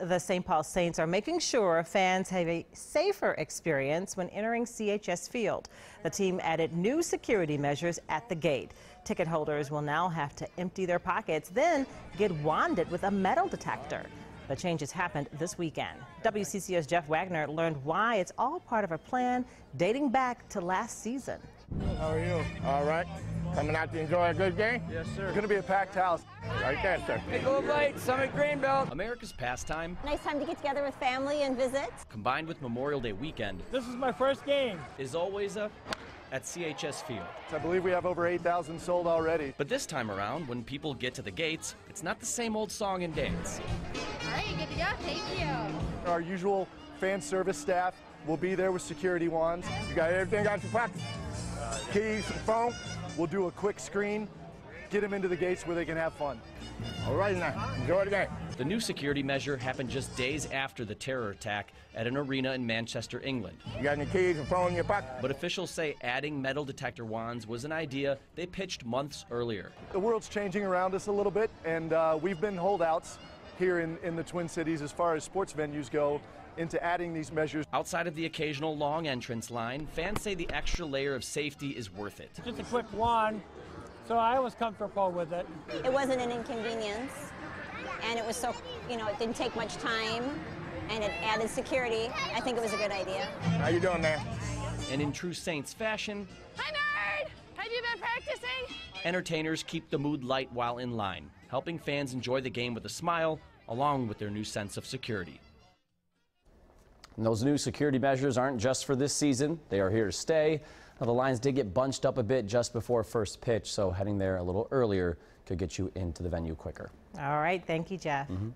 The St. Paul Saints are making sure fans have a safer experience when entering CHS Field. The team added new security measures at the gate. Ticket holders will now have to empty their pockets, then get wanded with a metal detector. The changes happened this weekend. WCCO's Jeff Wagner learned why it's all part of a plan dating back to last season. How are you? All right. Coming out to enjoy a good game? Yes, sir. It's going to be a packed house. Right there, sir. Michelob Light, Summit Greenbelt. America's pastime, Nice time to get together with family and visit. combined with Memorial Day weekend, This is my first game. is always a at CHS Field. I believe we have over 8,000 sold already. But this time around, when people get to the gates, it's not the same old song and dance. All right, good to go? Thank you. Our usual fan service staff will be there with security wands. You got everything out your pocket? Keys, phone. We'll do a quick screen, get them into the gates where they can have fun. All right now, enjoy the game. The new security measure happened just days after the terror attack at an arena in Manchester, England. You got any keys and phone in your pocket? But officials say adding metal detector wands was an idea they pitched months earlier. The world's changing around us a little bit, and uh, we've been holdouts here in, in the Twin Cities as far as sports venues go into adding these measures. Outside of the occasional long entrance line, fans say the extra layer of safety is worth it. Just a quick one, so I was comfortable with it. It wasn't an inconvenience, and it was so, you know, it didn't take much time, and it added security. I think it was a good idea. How you doing, man? And in true Saints fashion, Hi, nerd. Have you been practicing? entertainers keep the mood light while in line, helping fans enjoy the game with a smile, along with their new sense of security. And those new security measures aren't just for this season, they are here to stay. Now, the lines did get bunched up a bit just before first pitch, so heading there a little earlier could get you into the venue quicker. All right, thank you, Jeff. Mhm.